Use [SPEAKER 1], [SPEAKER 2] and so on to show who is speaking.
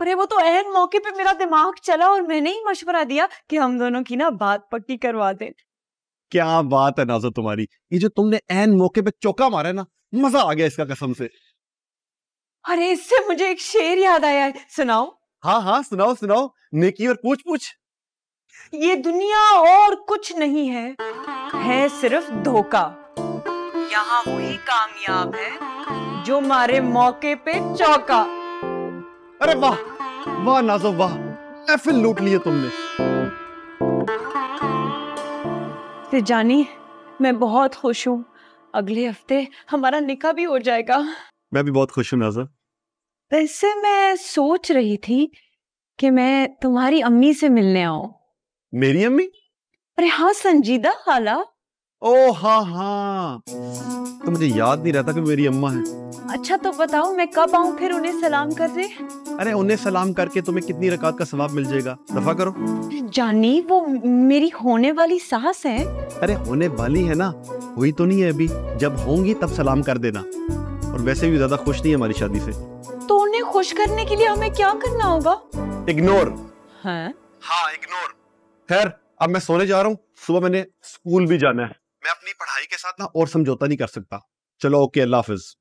[SPEAKER 1] अरे वो तो एहन मौके पे मेरा दिमाग चला और मैंने ही मशवरा दिया कि हम दोनों की ना बात पक्की करवा दे।
[SPEAKER 2] क्या बात है नाजो तुम्हारी। ये जो तुमने एन मौके पे चौका मारा है ना मज़ा आ गया इसका कसम से।
[SPEAKER 1] अरे इससे मुझे एक शेर याद आया है। सुनाओ।
[SPEAKER 2] हाँ हाँ सुनाओ सुनाओ। नेकी और पूछ पूछ
[SPEAKER 1] ये दुनिया और कुछ नहीं है है सिर्फ़ धोखा। यहाँ वही कामयाब है जो मारे मौके पे चौका।
[SPEAKER 2] अरे वाह वाह नाजो वाह। एफिल लूट लिए तुमने।
[SPEAKER 1] फिर जानी मैं बहुत खुश हूँ। अगले हफ़्ते हमारा निकाह भी हो जाएगा।
[SPEAKER 2] मैं भी बहुत खुश हूँ नाजो।
[SPEAKER 1] वैसे मैं सोच रही थी कि मैं तुम्हारी अम्मी से मिलने आऊँ।
[SPEAKER 2] मेरी अम्मी?
[SPEAKER 1] अरे हाँ संजीदा खाला
[SPEAKER 2] ओ हाँ हाँ। तो मुझे याद नहीं रहता कि मेरी अम्मा है।
[SPEAKER 1] अच्छा तो बताओ मैं कब आऊँ फिर उन्हें सलाम करने?
[SPEAKER 2] अरे उन्हें सलाम करके तुम्हें कितनी रकात का सवाब मिल जाएगा? दफ़ा करो।
[SPEAKER 1] जानी वो मेरी होने वाली सास है।
[SPEAKER 2] अरे होने वाली है ना? हुई तो नहीं है अभी। जब होंगी तब सलाम कर देना। और वैसे भी ज़्यादा खुश नहीं है हमारी शादी से।
[SPEAKER 1] तो उन्हें खुश करने के लिए हमें क्या करना होगा?
[SPEAKER 2] इग्नोर
[SPEAKER 1] हाँ।
[SPEAKER 2] हाँ इग्नोर खैर अब मैं सोने जा रहा हूँ। सुबह मैंने स्कूल भी जाना है। मैं अपनी पढ़ाई के साथ ना और समझौता नहीं कर सकता। चलो, ओके, अल्लाह हाफिज।